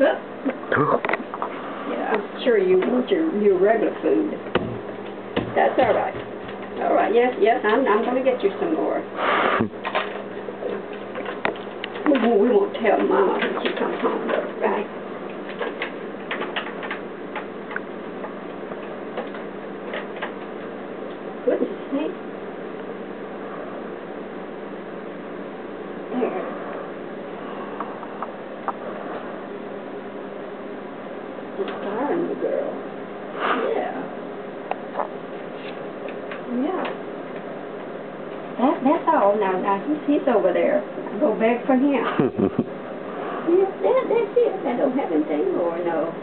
Yeah, I'm sure you want your, your regular food. That's all right. All right, yes, yes, I'm, I'm gonna get you some more. We won't, we won't tell Mama when she comes home, though, right? Goodness sake. There. And the girl. Yeah. Yeah. That, that's all. Now, now, he's, he's over there. I go back for him. Yeah, that, that's it. I don't have anything more, no.